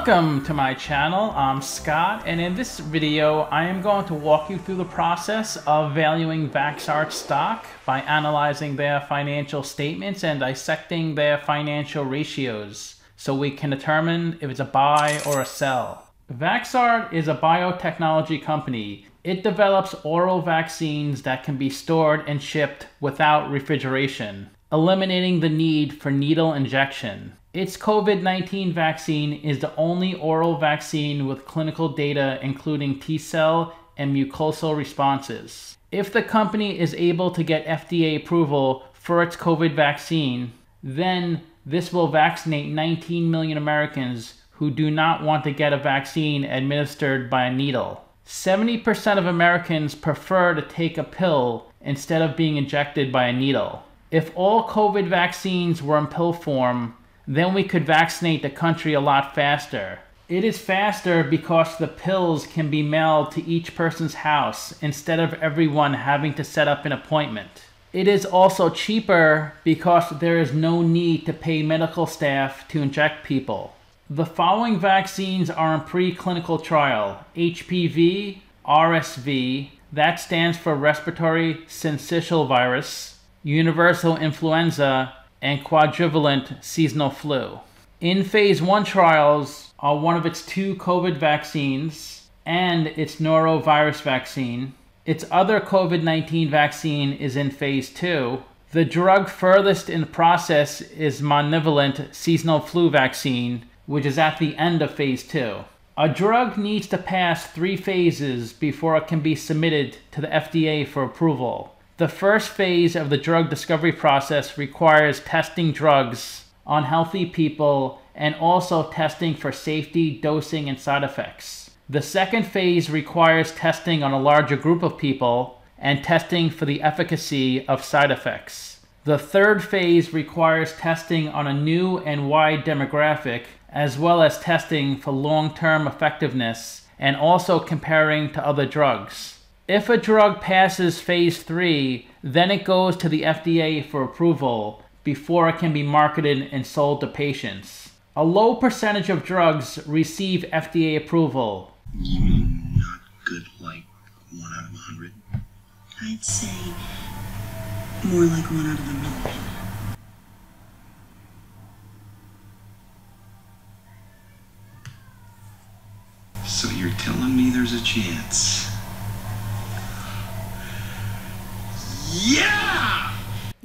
Welcome to my channel, I'm Scott, and in this video I am going to walk you through the process of valuing Vaxart stock by analyzing their financial statements and dissecting their financial ratios so we can determine if it's a buy or a sell. Vaxart is a biotechnology company. It develops oral vaccines that can be stored and shipped without refrigeration, eliminating the need for needle injection. Its COVID 19 vaccine is the only oral vaccine with clinical data including T cell and mucosal responses. If the company is able to get FDA approval for its COVID vaccine, then this will vaccinate 19 million Americans who do not want to get a vaccine administered by a needle. 70% of Americans prefer to take a pill instead of being injected by a needle. If all COVID vaccines were in pill form, then we could vaccinate the country a lot faster. It is faster because the pills can be mailed to each person's house instead of everyone having to set up an appointment. It is also cheaper because there is no need to pay medical staff to inject people. The following vaccines are in preclinical trial HPV, RSV, that stands for respiratory syncytial virus, universal influenza, and quadrivalent seasonal flu. In phase 1 trials are one of its two COVID vaccines and its norovirus vaccine. Its other COVID 19 vaccine is in phase 2. The drug furthest in the process is monovalent seasonal flu vaccine, which is at the end of phase 2. A drug needs to pass three phases before it can be submitted to the FDA for approval. The first phase of the drug discovery process requires testing drugs on healthy people and also testing for safety, dosing, and side effects. The second phase requires testing on a larger group of people and testing for the efficacy of side effects. The third phase requires testing on a new and wide demographic, as well as testing for long term effectiveness and also comparing to other drugs. If a drug passes phase three, then it goes to the FDA for approval before it can be marketed and sold to patients. A low percentage of drugs receive FDA approval. You mean not good like one out of a hundred? I'd say more like one out of a million. So you're telling me there's a chance?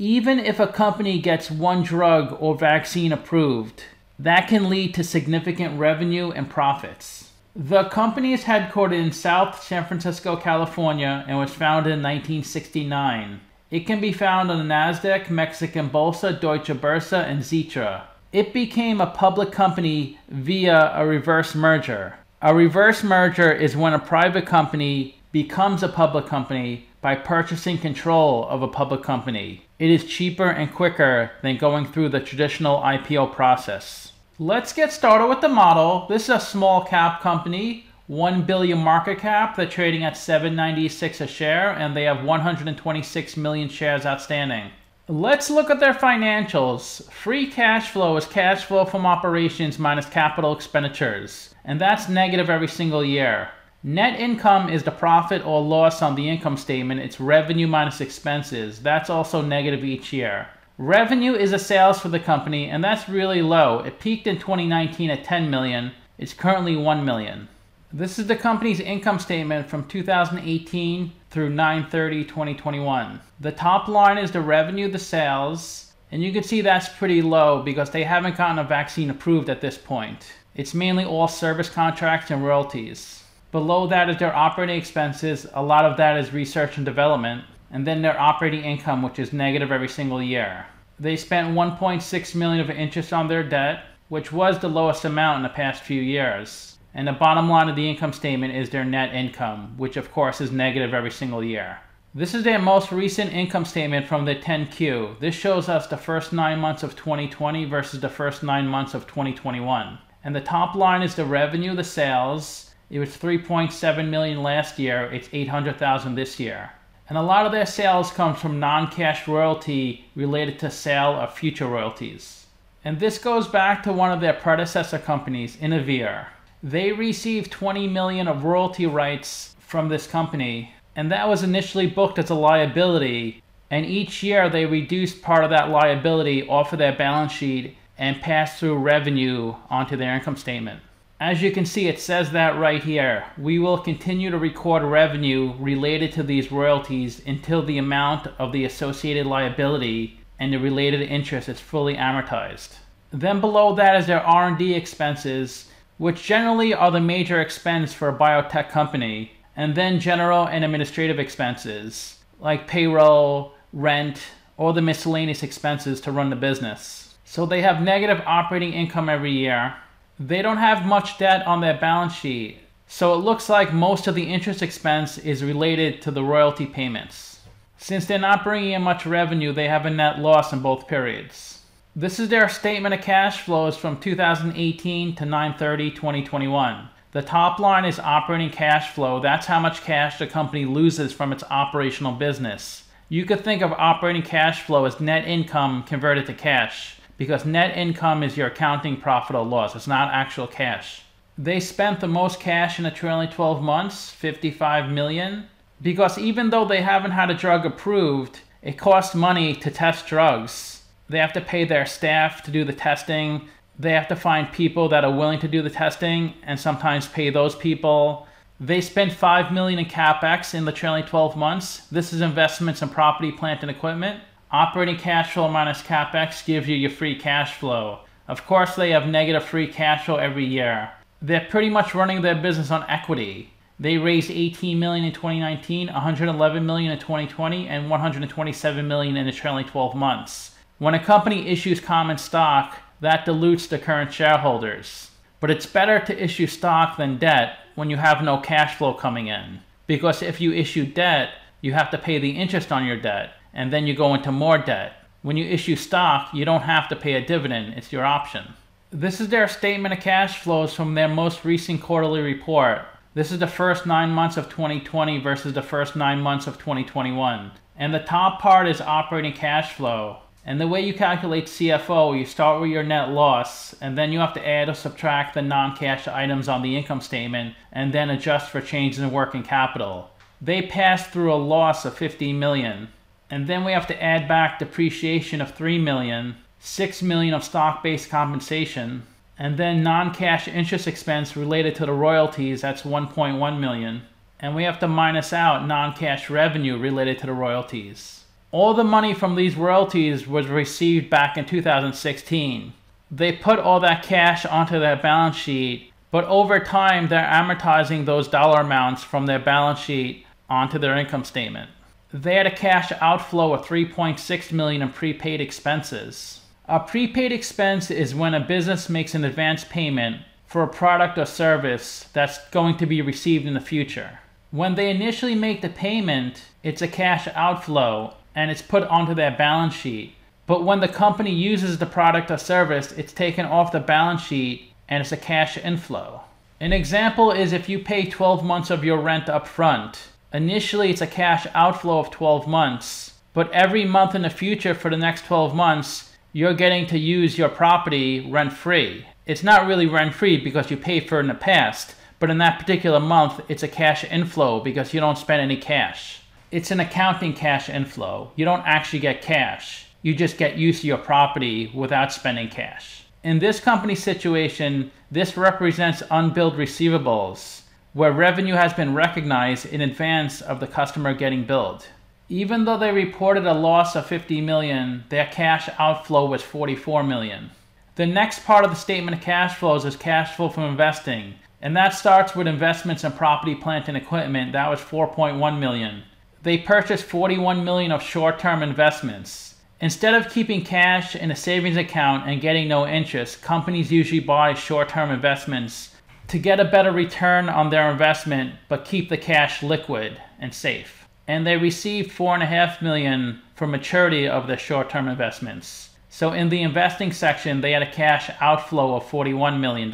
Even if a company gets one drug or vaccine approved, that can lead to significant revenue and profits. The company is headquartered in South San Francisco, California, and was founded in 1969. It can be found on the Nasdaq, Mexican Bolsa, Deutsche Börse, and Xetra. It became a public company via a reverse merger. A reverse merger is when a private company becomes a public company by purchasing control of a public company. It is cheaper and quicker than going through the traditional IPO process. Let's get started with the model. This is a small cap company, 1 billion market cap. They're trading at 796 a share and they have 126 million shares outstanding. Let's look at their financials. Free cash flow is cash flow from operations minus capital expenditures, and that's negative every single year. Net income is the profit or loss on the income statement. It's revenue minus expenses. That's also negative each year. Revenue is the sales for the company, and that's really low. It peaked in 2019 at 10 million. It's currently 1 million. This is the company's income statement from 2018 through 9/30 2021. The top line is the revenue, the sales, and you can see that's pretty low because they haven't gotten a vaccine approved at this point. It's mainly all service contracts and royalties. Below that is their operating expenses. A lot of that is research and development. And then their operating income, which is negative every single year. They spent 1.6 million of interest on their debt, which was the lowest amount in the past few years. And the bottom line of the income statement is their net income, which of course is negative every single year. This is their most recent income statement from the 10Q. This shows us the first nine months of 2020 versus the first nine months of 2021. And the top line is the revenue, the sales, it was 3.7 million last year. It's 800,000 this year. And a lot of their sales comes from non-cash royalty related to sale of future royalties. And this goes back to one of their predecessor companies, Inavir. They received 20 million of royalty rights from this company, and that was initially booked as a liability. And each year they reduced part of that liability off of their balance sheet and passed through revenue onto their income statement. As you can see, it says that right here. We will continue to record revenue related to these royalties until the amount of the associated liability and the related interest is fully amortized. Then below that is their R&D expenses, which generally are the major expense for a biotech company, and then general and administrative expenses, like payroll, rent, or the miscellaneous expenses to run the business. So they have negative operating income every year, they don't have much debt on their balance sheet, so it looks like most of the interest expense is related to the royalty payments. Since they're not bringing in much revenue, they have a net loss in both periods. This is their statement of cash flows from 2018 to 9/30/2021. The top line is operating cash flow. That's how much cash the company loses from its operational business. You could think of operating cash flow as net income converted to cash because net income is your accounting profit or loss. It's not actual cash. They spent the most cash in the trailing 12 months, 55 million, because even though they haven't had a drug approved, it costs money to test drugs. They have to pay their staff to do the testing. They have to find people that are willing to do the testing and sometimes pay those people. They spent 5 million in capex in the trailing 12 months. This is investments in property, plant and equipment. Operating cash flow minus capex gives you your free cash flow. Of course, they have negative free cash flow every year. They're pretty much running their business on equity. They raised 18 million in 2019, 111 million in 2020, and 127 million in the trailing 12 months. When a company issues common stock, that dilutes the current shareholders. But it's better to issue stock than debt when you have no cash flow coming in. Because if you issue debt, you have to pay the interest on your debt and then you go into more debt. When you issue stock, you don't have to pay a dividend, it's your option. This is their statement of cash flows from their most recent quarterly report. This is the first nine months of 2020 versus the first nine months of 2021. And the top part is operating cash flow. And the way you calculate CFO, you start with your net loss, and then you have to add or subtract the non cash items on the income statement, and then adjust for changes in working capital. They passed through a loss of 50 million and then we have to add back depreciation of 3 million, 6 million of stock-based compensation, and then non-cash interest expense related to the royalties, that's 1.1 million. And we have to minus out non-cash revenue related to the royalties. All the money from these royalties was received back in 2016. They put all that cash onto their balance sheet, but over time they're amortizing those dollar amounts from their balance sheet onto their income statement. They had a cash outflow of 3.6 million in prepaid expenses. A prepaid expense is when a business makes an advance payment for a product or service that's going to be received in the future. When they initially make the payment, it's a cash outflow and it's put onto their balance sheet. But when the company uses the product or service, it's taken off the balance sheet and it's a cash inflow. An example is if you pay 12 months of your rent up front Initially, it's a cash outflow of 12 months, but every month in the future for the next 12 months, you're getting to use your property rent free. It's not really rent free because you paid for it in the past, but in that particular month, it's a cash inflow because you don't spend any cash. It's an accounting cash inflow. You don't actually get cash. You just get use of your property without spending cash. In this company situation, this represents unbilled receivables where revenue has been recognized in advance of the customer getting billed. Even though they reported a loss of 50 million, their cash outflow was 44 million. The next part of the statement of cash flows is cash flow from investing, and that starts with investments in property, plant, and equipment. That was 4.1 million. They purchased 41 million of short-term investments. Instead of keeping cash in a savings account and getting no interest, companies usually buy short-term investments to get a better return on their investment but keep the cash liquid and safe. And they received four and a half million for maturity of their short-term investments. So in the investing section, they had a cash outflow of $41 million.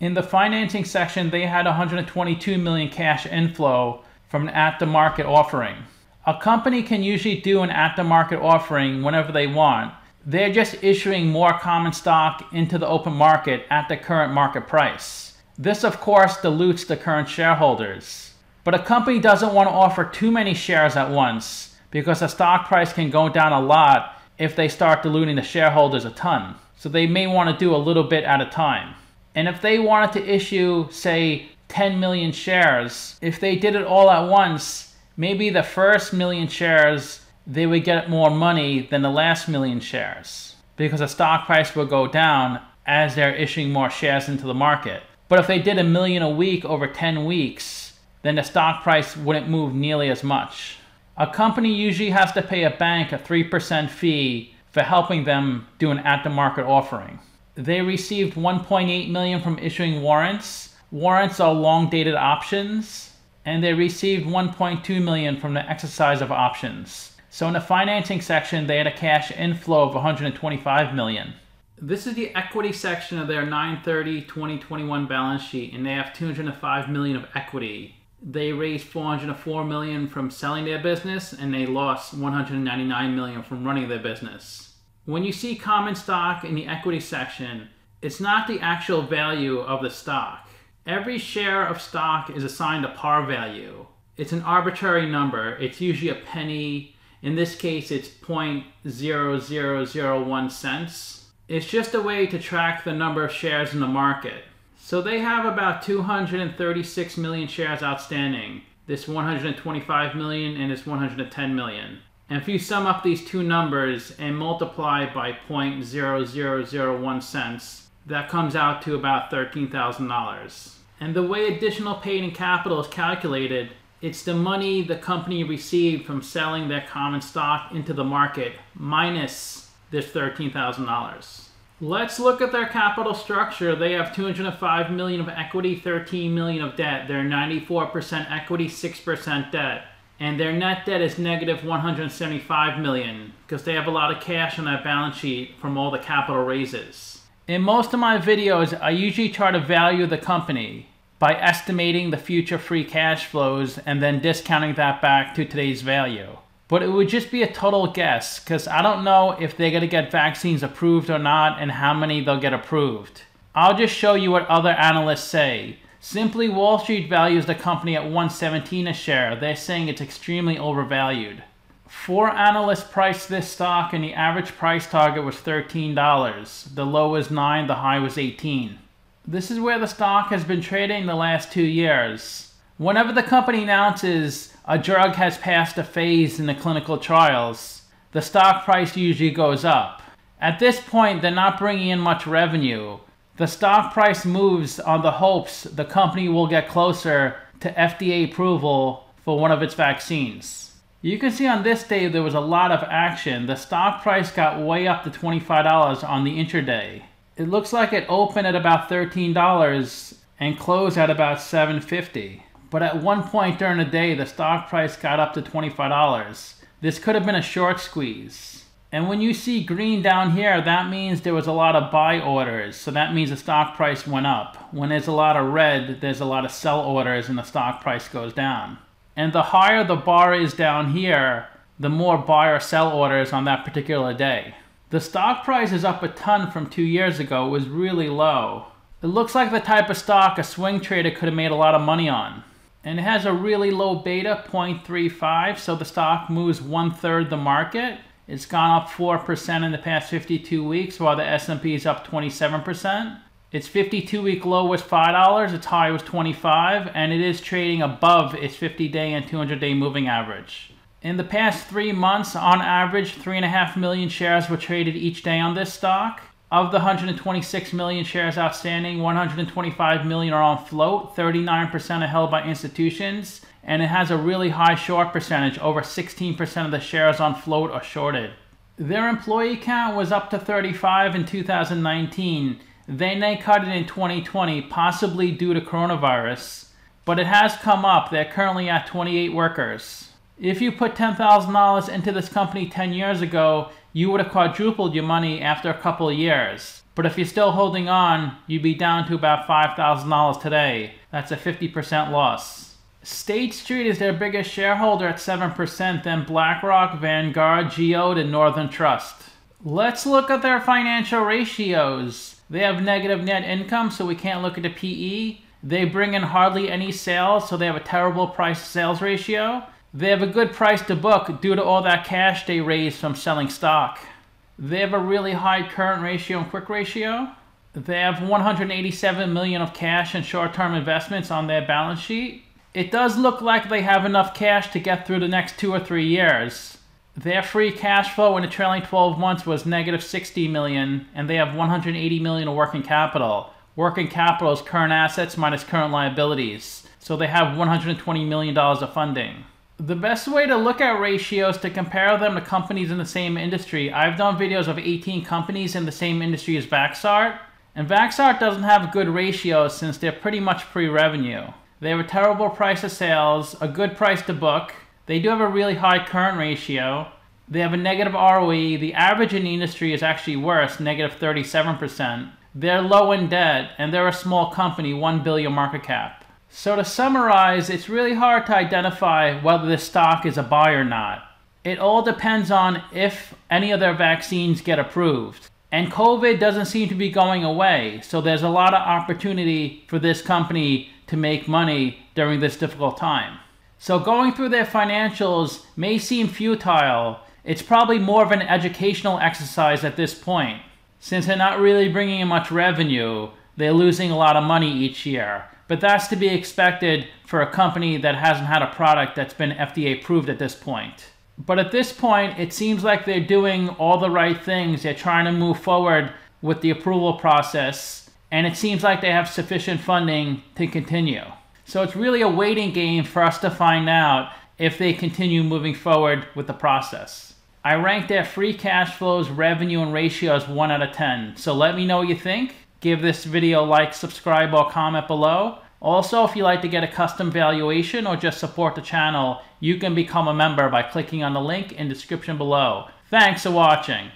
In the financing section, they had 122 million cash inflow from an at-the-market offering. A company can usually do an at-the-market offering whenever they want, They're just issuing more common stock into the open market at the current market price. This, of course, dilutes the current shareholders. But a company doesn't want to offer too many shares at once because the stock price can go down a lot if they start diluting the shareholders a ton. So they may want to do a little bit at a time. And if they wanted to issue, say, 10 million shares, if they did it all at once, maybe the first million shares they would get more money than the last million shares because the stock price will go down as they're issuing more shares into the market. But if they did a million a week over 10 weeks, then the stock price wouldn't move nearly as much. A company usually has to pay a bank a 3% fee for helping them do an at the market offering. They received 1.8 million from issuing warrants. Warrants are long dated options, and they received 1.2 million from the exercise of options. So in the financing section, they had a cash inflow of 125 million. This is the equity section of their 930-2021 balance sheet, and they have 205 million of equity. They raised 404 million from selling their business, and they lost 199 million from running their business. When you see common stock in the equity section, it's not the actual value of the stock. Every share of stock is assigned a par value. It's an arbitrary number. It's usually a penny, in this case, it's 0.0001 cents. It's just a way to track the number of shares in the market. So they have about 236 million shares outstanding. This 125 million and this 110 million. And if you sum up these two numbers and multiply by 0.0001 cents, that comes out to about $13,000. And the way additional paid in capital is calculated it's the money the company received from selling their common stock into the market minus this $13,000. Let's look at their capital structure. They have 205 million of equity, 13 million of debt. They're 94% equity, 6% debt. And their net debt is negative 175 million because they have a lot of cash on that balance sheet from all the capital raises. In most of my videos, I usually try to value the company by estimating the future free cash flows and then discounting that back to today's value. But it would just be a total guess because I don't know if they're going to get vaccines approved or not and how many they'll get approved. I'll just show you what other analysts say. Simply Wall Street values the company at 117 a share. They're saying it's extremely overvalued. Four analysts priced this stock and the average price target was $13. The low was 9, the high was 18. This is where the stock has been trading the last two years. Whenever the company announces a drug has passed a phase in the clinical trials, the stock price usually goes up. At this point, they're not bringing in much revenue. The stock price moves on the hopes the company will get closer to FDA approval for one of its vaccines. You can see on this day there was a lot of action. The stock price got way up to $25 on the intraday. It looks like it opened at about $13 and closed at about $7.50. But at one point during the day, the stock price got up to $25. This could have been a short squeeze. And when you see green down here, that means there was a lot of buy orders. So that means the stock price went up. When there's a lot of red, there's a lot of sell orders and the stock price goes down. And the higher the bar is down here, the more buy or sell orders on that particular day. The stock price is up a ton from two years ago. It was really low. It looks like the type of stock a swing trader could have made a lot of money on. And it has a really low beta, 0.35, so the stock moves one third the market. It's gone up 4% in the past 52 weeks, while the S&P is up 27%. Its 52-week low was $5, its high was 25, and it is trading above its 50-day and 200-day moving average. In the past three months, on average, 3.5 million shares were traded each day on this stock. Of the 126 million shares outstanding, 125 million are on float, 39% are held by institutions, and it has a really high short percentage. Over 16% of the shares on float are shorted. Their employee count was up to 35 in 2019. Then they cut it in 2020, possibly due to coronavirus, but it has come up. They're currently at 28 workers. If you put $10,000 into this company 10 years ago, you would have quadrupled your money after a couple of years. But if you're still holding on, you'd be down to about $5,000 today. That's a 50% loss. State Street is their biggest shareholder at 7%, then BlackRock, Vanguard, Geode, and Northern Trust. Let's look at their financial ratios. They have negative net income, so we can't look at the PE. They bring in hardly any sales, so they have a terrible price sales ratio. They have a good price to book due to all that cash they raised from selling stock. They have a really high current ratio and quick ratio. They have 187 million of cash and short-term investments on their balance sheet. It does look like they have enough cash to get through the next two or three years. Their free cash flow in the trailing 12 months was negative 60 million, and they have 180 million of working capital. Working capital is current assets minus current liabilities, so they have 120 million dollars of funding. The best way to look at ratios to compare them to companies in the same industry, I've done videos of 18 companies in the same industry as Vaxart, and Vaxart doesn't have good ratios since they're pretty much pre-revenue. They have a terrible price of sales, a good price to book, they do have a really high current ratio. They have a negative ROE. The average in the industry is actually worse, negative 37%. They're low in debt, and they're a small company, 1 billion market cap. So to summarize, it's really hard to identify whether this stock is a buy or not. It all depends on if any of their vaccines get approved. And COVID doesn't seem to be going away, so there's a lot of opportunity for this company to make money during this difficult time. So going through their financials may seem futile. It's probably more of an educational exercise at this point. Since they're not really bringing in much revenue, they're losing a lot of money each year. But that's to be expected for a company that hasn't had a product that's been FDA approved at this point. But at this point, it seems like they're doing all the right things. They're trying to move forward with the approval process, and it seems like they have sufficient funding to continue. So it's really a waiting game for us to find out if they continue moving forward with the process. I ranked their free cash flows, revenue, and ratios 1 out of 10. So let me know what you think. Give this video a like, subscribe, or comment below. Also, if you'd like to get a custom valuation or just support the channel, you can become a member by clicking on the link in description below. Thanks for watching.